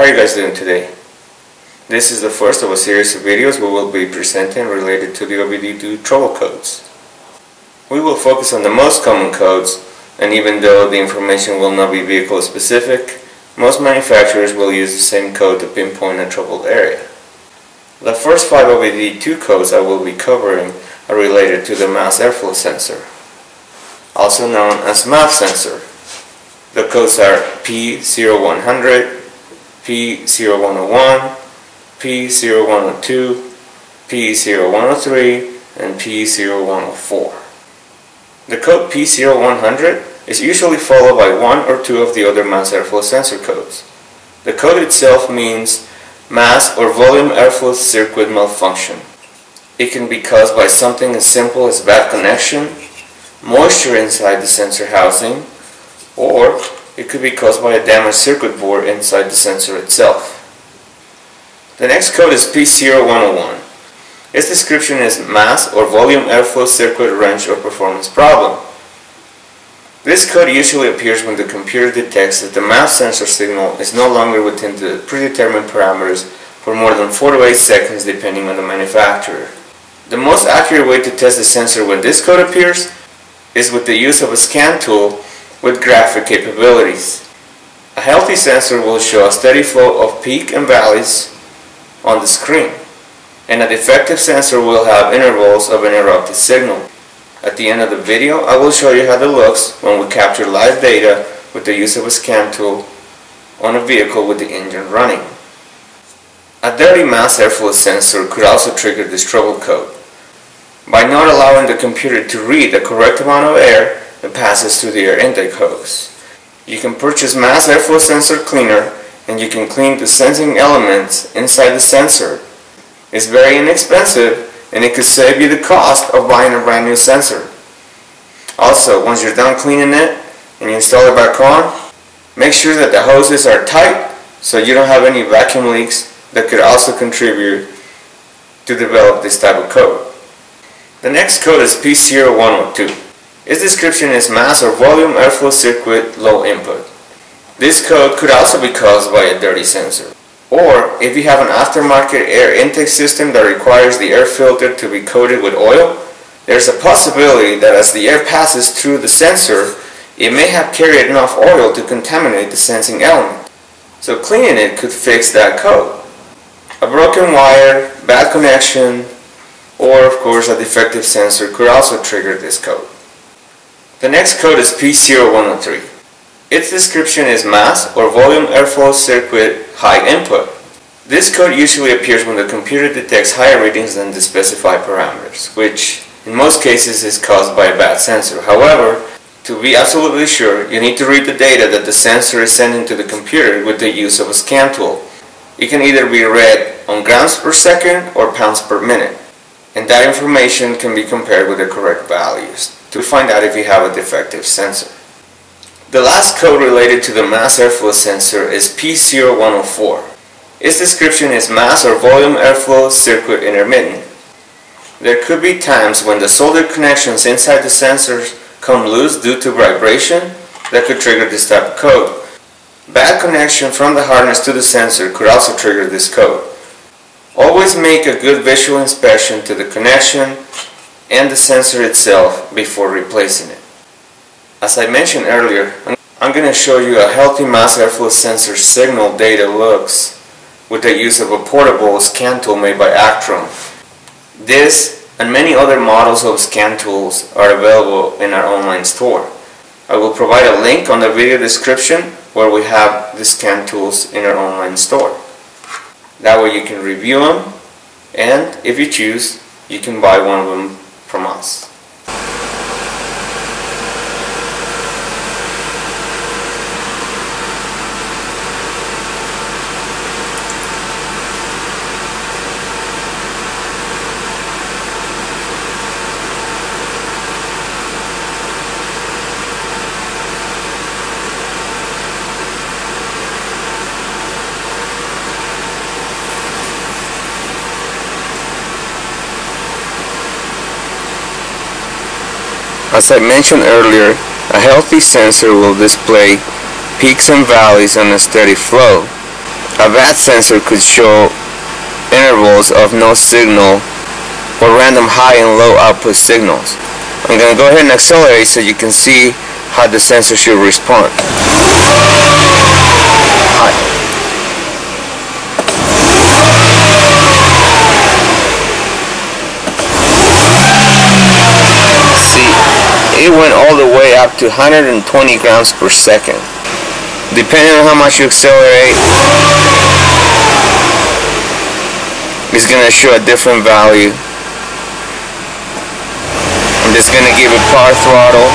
How are you guys doing today? This is the first of a series of videos we will be presenting related to the OBD2 trouble codes. We will focus on the most common codes and even though the information will not be vehicle specific, most manufacturers will use the same code to pinpoint a troubled area. The first five OBD2 codes I will be covering are related to the mass airflow sensor, also known as MAF sensor. The codes are P0100, P0101, P0102, P0103, and P0104. The code P0100 is usually followed by one or two of the other mass airflow sensor codes. The code itself means mass or volume airflow circuit malfunction. It can be caused by something as simple as bad connection, moisture inside the sensor housing, or it could be caused by a damaged circuit board inside the sensor itself. The next code is P0101. Its description is mass or volume airflow circuit range or performance problem. This code usually appears when the computer detects that the mass sensor signal is no longer within the predetermined parameters for more than 4 to 8 seconds depending on the manufacturer. The most accurate way to test the sensor when this code appears is with the use of a scan tool with graphic capabilities. A healthy sensor will show a steady flow of peak and valleys on the screen, and a defective sensor will have intervals of interrupted signal. At the end of the video, I will show you how it looks when we capture live data with the use of a scan tool on a vehicle with the engine running. A dirty mass airflow sensor could also trigger this trouble code. By not allowing the computer to read the correct amount of air that passes through the air intake hose. You can purchase mass airflow sensor cleaner and you can clean the sensing elements inside the sensor. It's very inexpensive and it could save you the cost of buying a brand new sensor. Also, once you're done cleaning it and you install it back on, make sure that the hoses are tight so you don't have any vacuum leaks that could also contribute to develop this type of code. The next code is P0102. Its description is mass or volume airflow circuit low input. This code could also be caused by a dirty sensor. Or if you have an aftermarket air intake system that requires the air filter to be coated with oil, there's a possibility that as the air passes through the sensor, it may have carried enough oil to contaminate the sensing element. So cleaning it could fix that code. A broken wire, bad connection, or of course a defective sensor could also trigger this code. The next code is P0103. Its description is mass or volume airflow circuit high input. This code usually appears when the computer detects higher readings than the specified parameters, which in most cases is caused by a bad sensor. However, to be absolutely sure, you need to read the data that the sensor is sending to the computer with the use of a scan tool. It can either be read on grams per second or pounds per minute, and that information can be compared with the correct values to find out if you have a defective sensor. The last code related to the mass airflow sensor is P0104. Its description is mass or volume airflow circuit intermittent. There could be times when the solder connections inside the sensors come loose due to vibration that could trigger this type of code. Bad connection from the harness to the sensor could also trigger this code. Always make a good visual inspection to the connection and the sensor itself before replacing it. As I mentioned earlier, I'm going to show you a healthy mass airflow sensor signal data looks with the use of a portable scan tool made by Actron. This and many other models of scan tools are available in our online store. I will provide a link on the video description where we have the scan tools in our online store. That way you can review them and if you choose, you can buy one of them from us. As I mentioned earlier, a healthy sensor will display peaks and valleys on a steady flow. a bad sensor could show intervals of no signal or random high and low output signals. I'm going to go ahead and accelerate so you can see how the sensor should respond. Hi. Went all the way up to 120 grams per second. Depending on how much you accelerate, it's going to show a different value. I'm just going to give it power throttle,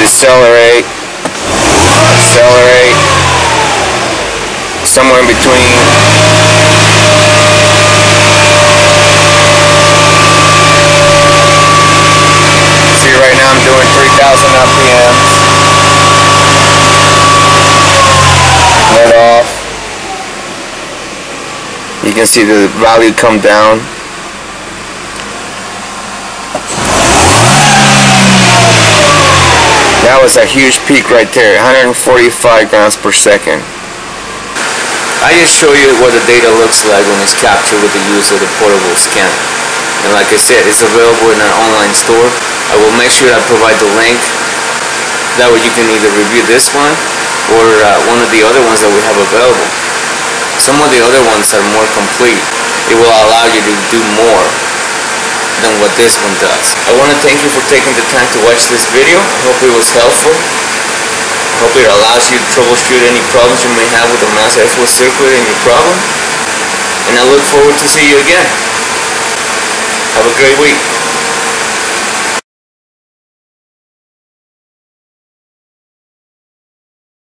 decelerate, accelerate, somewhere in between. doing 3,000 RPMs. Let off. You can see the value come down. That was a huge peak right there, 145 grams per second. I just show you what the data looks like when it's captured with the use of the portable scanner. And like I said, it's available in our online store. I will make sure I provide the link. That way you can either review this one or uh, one of the other ones that we have available. Some of the other ones are more complete. It will allow you to do more than what this one does. I want to thank you for taking the time to watch this video. I hope it was helpful. I hope it allows you to troubleshoot any problems you may have with the mass airflow circuit and your problem. And I look forward to see you again. Have a great week.